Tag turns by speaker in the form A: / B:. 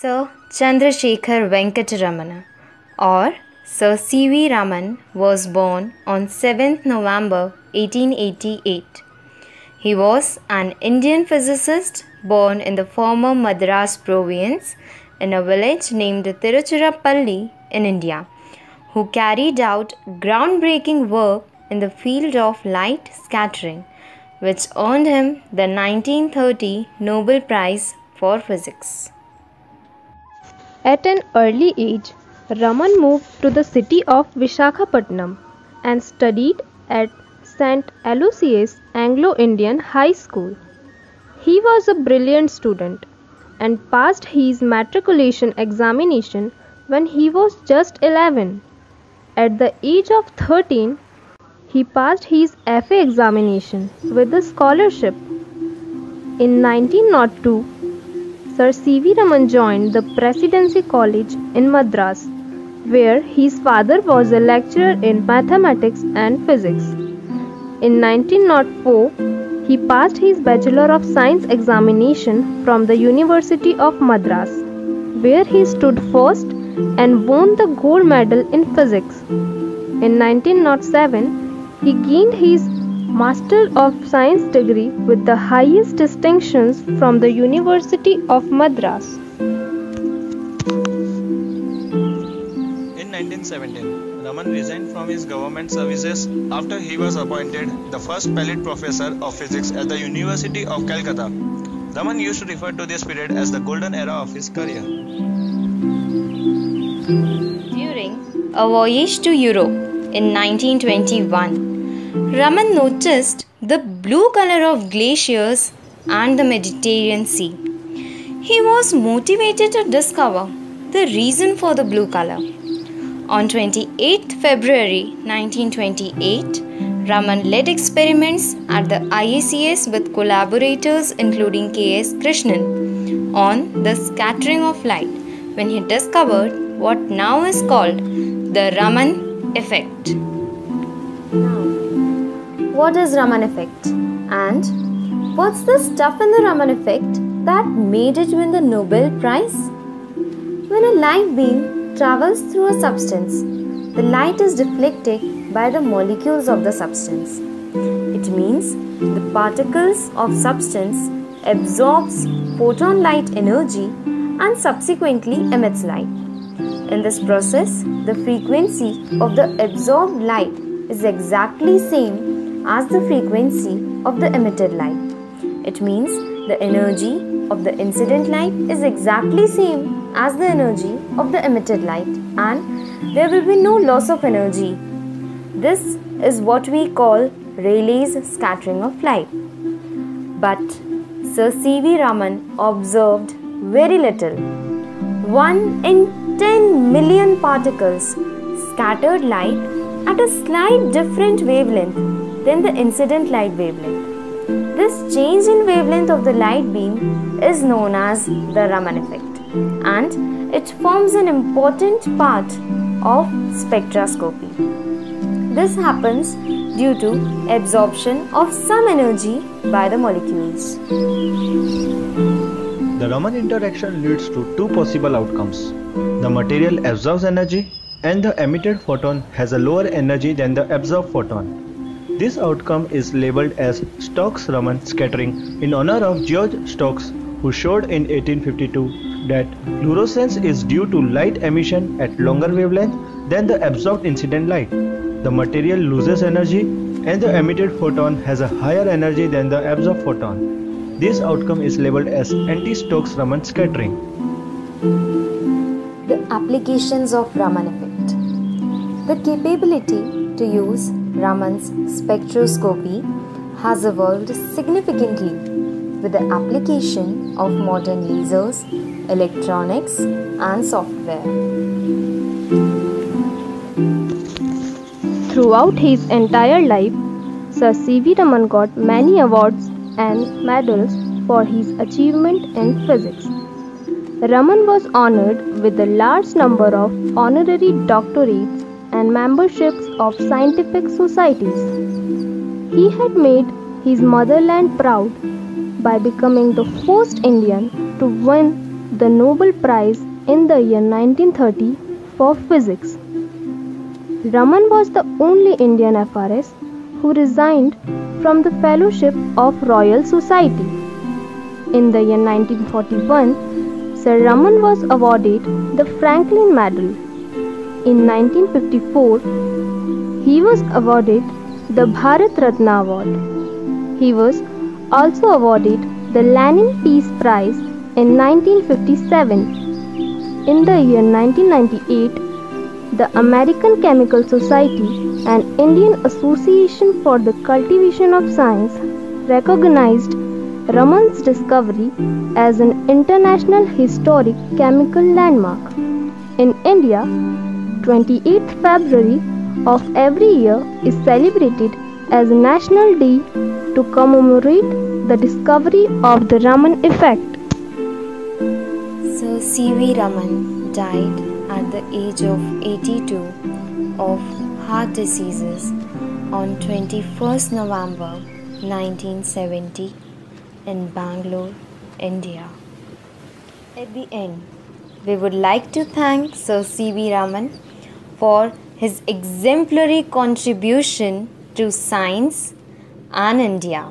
A: Sir Chandrasekhar Venkataramana or Sir C.V. Raman was born on 7th November 1888. He was an Indian physicist born in the former Madras province in a village named Tiruchirappalli in India, who carried out groundbreaking work in the field of light scattering, which earned him the 1930 Nobel Prize for Physics.
B: At an early age, Raman moved to the city of Vishakhapatnam and studied at St. Aloysius Anglo Indian High School. He was a brilliant student and passed his matriculation examination when he was just 11. At the age of 13, he passed his FA examination with a scholarship. In 1902, Sir C.V. Raman joined the Presidency College in Madras, where his father was a lecturer in mathematics and physics. In 1904, he passed his Bachelor of Science examination from the University of Madras, where he stood first and won the gold medal in physics. In 1907, he gained his Master of Science degree with the highest distinctions from the University of Madras.
C: In 1917, Raman resigned from his government services after he was appointed the first Palit Professor of Physics at the University of Calcutta. Raman used to refer to this period as the golden era of his career.
A: During a voyage to Europe in 1921, Raman noticed the blue color of glaciers and the Mediterranean Sea. He was motivated to discover the reason for the blue color. On 28 February 1928, Raman led experiments at the IACS with collaborators including K.S. Krishnan on the scattering of light when he discovered what now is called the Raman effect. What is Raman effect? And what's the stuff in the Raman effect that made it win the Nobel Prize? When a light beam travels through a substance, the light is deflected by the molecules of the substance. It means the particles of substance absorbs photon light energy and subsequently emits light. In this process, the frequency of the absorbed light is exactly same as the frequency of the emitted light. It means the energy of the incident light is exactly same as the energy of the emitted light and there will be no loss of energy. This is what we call Rayleigh's scattering of light. But Sir C.V. Raman observed very little. 1 in 10 million particles scattered light at a slight different wavelength than the incident light wavelength. This change in wavelength of the light beam is known as the Raman effect and it forms an important part of spectroscopy. This happens due to absorption of some energy by the molecules.
C: The Raman interaction leads to two possible outcomes. The material absorbs energy and the emitted photon has a lower energy than the absorbed photon. This outcome is labeled as Stokes-Raman scattering in honor of George Stokes who showed in 1852 that fluorescence is due to light emission at longer wavelength than the absorbed incident light. The material loses energy and the emitted photon has a higher energy than the absorbed photon. This outcome is labeled as anti-Stokes-Raman scattering.
A: The applications of Raman effect. The capability to use Raman's spectroscopy has evolved significantly with the application of modern lasers, electronics, and software.
B: Throughout his entire life, Sir C.V. Raman got many awards and medals for his achievement in physics. Raman was honored with a large number of honorary doctorates and memberships of scientific societies. He had made his motherland proud by becoming the first Indian to win the Nobel Prize in the year 1930 for physics. Raman was the only Indian FRS who resigned from the Fellowship of Royal Society. In the year 1941, Sir Raman was awarded the Franklin Medal. In 1954, he was awarded the Bharat Ratna Award. He was also awarded the Lenin Peace Prize in 1957. In the year 1998, the American Chemical Society and Indian Association for the Cultivation of Science recognized Raman's discovery as an international historic chemical landmark. In India, 28th February of every year is celebrated as a national day to commemorate the discovery of the Raman effect.
A: Sir C.V. Raman died at the age of 82 of heart diseases on 21st November 1970 in Bangalore, India. At the end, we would like to thank Sir C.V. Raman for his exemplary contribution to science and India.